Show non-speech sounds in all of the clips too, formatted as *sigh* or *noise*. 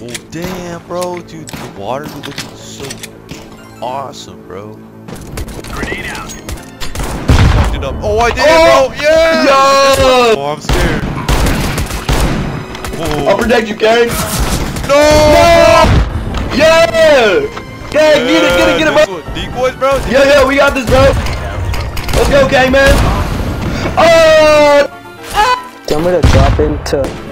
Oh damn, bro, dude, the water looking so awesome, bro. Grenade out. Fucked it up. Oh, I did Oh! it, bro. Yeah. Yo! Oh, I'm scared. Whoa. I'll protect you, gang. No. Yeah! Gang, get it, get it, get it, bro. Decoys, bro. Yeah, yeah, we got this, bro. Let's go, gang, man. Oh! I'm gonna drop into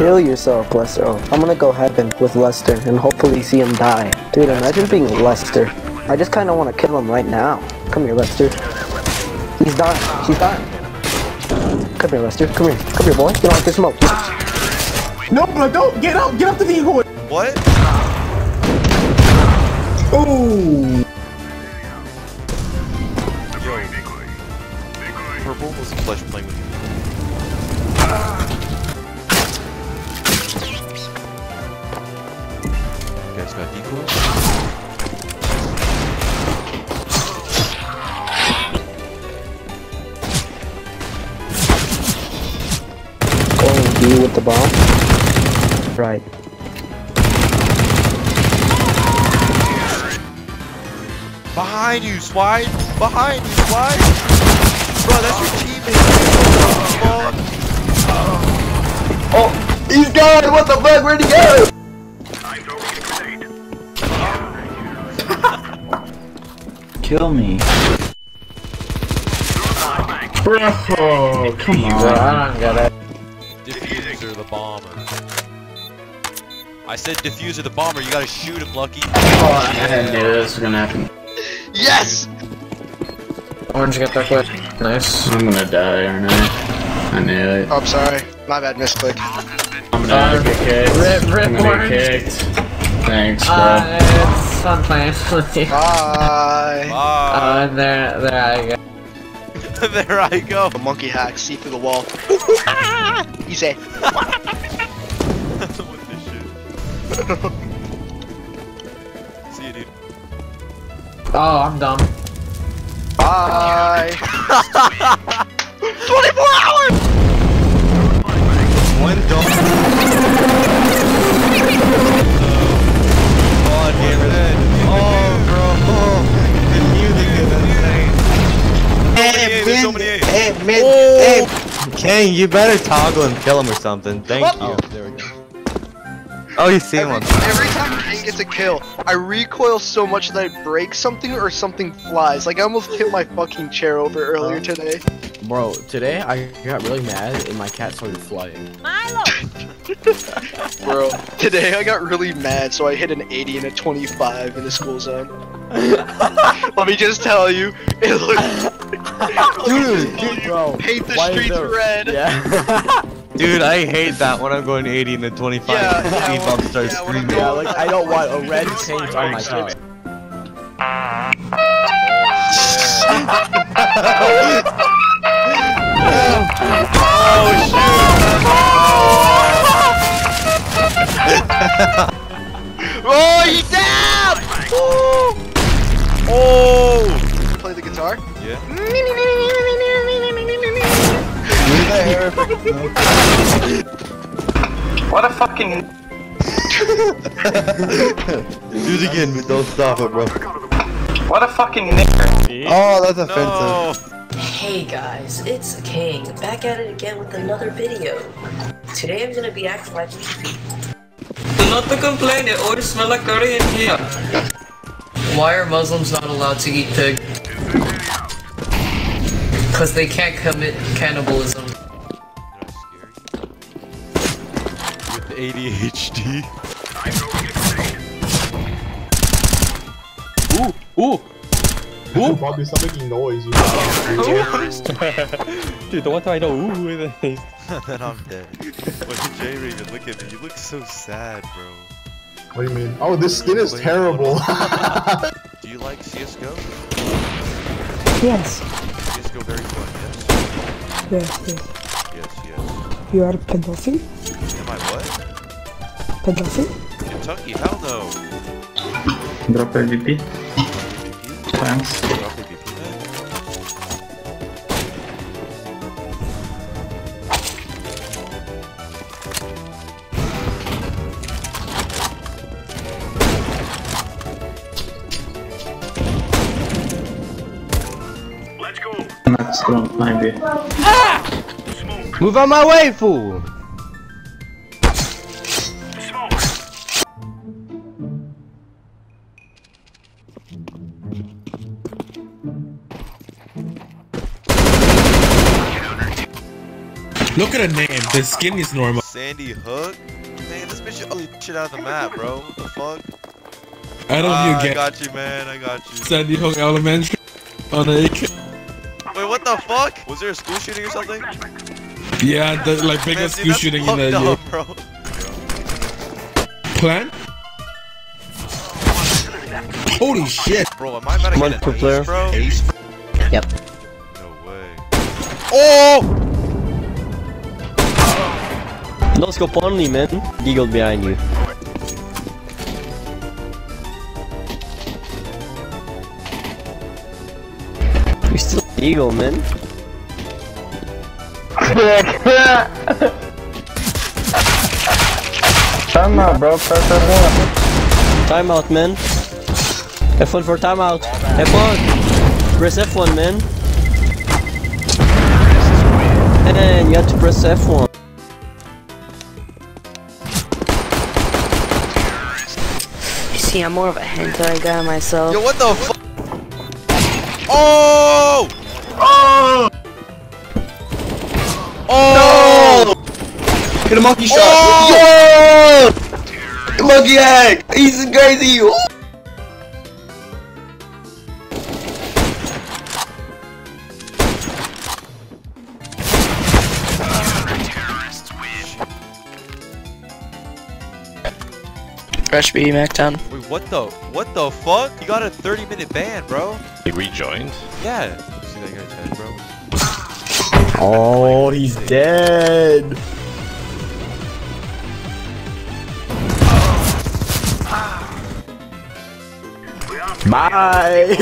kill yourself, Lester. Oh, I'm gonna go heaven with Lester and hopefully see him die. Dude, imagine being Lester. I just kinda wanna kill him right now. Come here, Lester. He's dying. He's dying. Come here, Lester. Come here. Come here, boy. You don't like the smoke. No, bro, don't get out. Get off the vehicle. What? Ooh. Yo. Purple was a pleasure playing with you. Oh, you guys? Going B with the bomb. Right. Behind you, Swide! Behind you, Swide! Bro, that's your teammate! What the? Oh, he's gone. What the fuck? Where'd he go? Kill me. Bro, come on. I don't get it. Diffuser the bomber. I said diffuser the bomber, you gotta shoot him, Lucky. Oh, I knew this was gonna happen. Yes! Orange got that quick. Nice. I'm gonna die, aren't I? I knew it. Oh, I'm sorry. My bad, misclick. I'm gonna get kicked. Rip, rip, I'm gonna orange. get kicked. Thanks, bro. Uh, it's fun playing *laughs* with you. Bye. Bye. Uh, there, there I go. *laughs* there I go. The monkey hack, see through the wall. you say, With this shit. *laughs* See you, dude. Oh, I'm dumb. bye. A's. Hey, mid, Oh. Kang, you better toggle and kill him or something. Thank you. Oh, There we go. Oh, you see him Every, on every time Kane gets a kill, I recoil so much that I break something or something flies. Like I almost hit my fucking chair over earlier today. Bro, today I got really mad and my cat started flying. Milo. *laughs* Bro, today I got really mad, so I hit an 80 and a 25 in the school zone. *laughs* Let me just tell you, it looked. *laughs* Dude, dude, bro. Hate the why streets there- red. *laughs* Yeah. Dude, I hate that when I'm going 80 and the 25 Yeah, yeah, speed well, bump starts yeah, screaming. Yeah, like I don't want a *laughs* red paint on my car. Oh, he's down! Oh! Play the. Yeah. What a fucking. *laughs* Do it again, but don't stop it, bro. What a fucking nigger. Oh, that's offensive. No! Hey guys, it's King, back at it again with another video. Today I'm gonna be acting like Do not to complain, it always smell like curry in here. Why are Muslims not allowed to eat pig? Cause they can't commit cannibalism. With ADHD. Ooh, ooh. Ooh. Bobby, stop making noise. You Dude, the one time I know ooh in the then *laughs* I'm dead. But J Raven, look at me. You look so sad, bro. What do you mean? Oh, this skin is terrible. *laughs* Do you like CSGO? Yes, CSGO very fun, yes? yes, yes. Yes, yes. You are pedophile? Am I what? Pedophile? Kentucky? Hell no. Drop MVP. Thanks. Drop That's the might be. Move out my way, fool! Look at the name. The skin is normal. Sandy Hook? Man, this bitch all shit out of the map, bro. What the fuck? I don't Ah, you I got you, man. I got you. Sandy Hook Elementary on the AK. Wait, what the fuck? Was there a school shooting or something? Yeah, the like Man, biggest school shooting in the fucked year. bro. Plan? Holy shit! Bro, am I about to One get an player. ace, bro? Yep. No way. Oh! No scope only, man. Eagle behind you. You're still eagle, man. *laughs* Time out, bro. Press F1. Timeout, man. F1 for timeout. F1. Press F1, man. And you have to press F1. You see, I'm more of a hentai guy myself. Yo, what the fuck? Oh! Oh! Oh! Get a monkey shot. Oh! Yo! Monkey hack. He's crazy. Fresh B, Mactown. Wait, what the? What the fuck? You got a 30 minute ban, bro. He rejoined? Yeah. Oh, he's dead. Bye.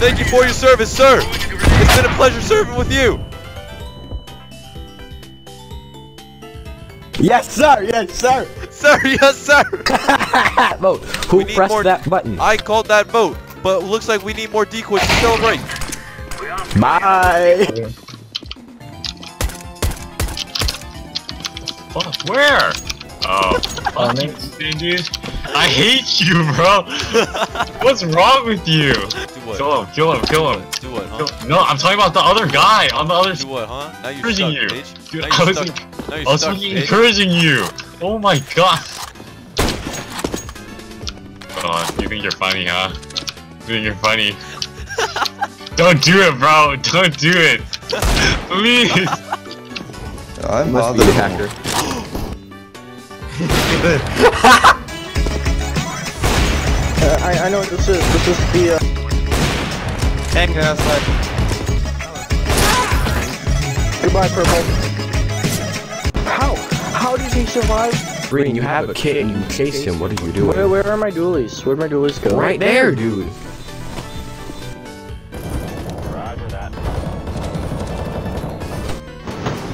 Thank you for your service, sir. It's been a pleasure serving with you. Yes, sir. Yes, sir. Sir, yes, sir. *laughs* Vote. Who We pressed more- that button? I called that vote, but it looks like we need more decoys to celebrate. Bye. Fuck, where? Oh, *laughs* fucking dude. I hate you, bro. *laughs* What's wrong with you? Do what? Kill him, kill him, kill him. Do what, Kill- No, I'm talking about the other guy on the other Do what, huh? Now you're encouraging stuck, you. bitch. Dude, now I was, stuck. Now I was stuck, fucking bitch. encouraging you. Oh my god. Hold on, you think you're funny, huh? You think you're funny? *laughs* Don't do it, bro. Don't do it. Please. I'm Must be a hacker. Uh, *laughs* I, I know what this is. This is the, uh... Tank outside. Goodbye, Purple. How? How did he survive? Green, you have a kid and you chase him. What are you doing? Where, where are my dualies? Where'd my dualies go? Right there, dude.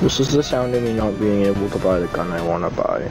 This is the sound of me not being able to buy the gun I want to buy.